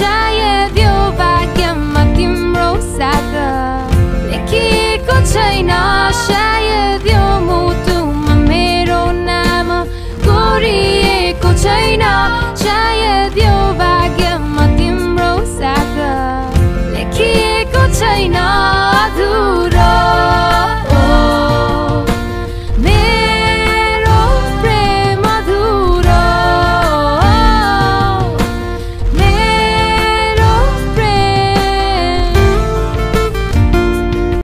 सायद्यौ वाक्यमा तिम्रो साग छैन सायद म तुम मेरो नाम कोरिएको छैन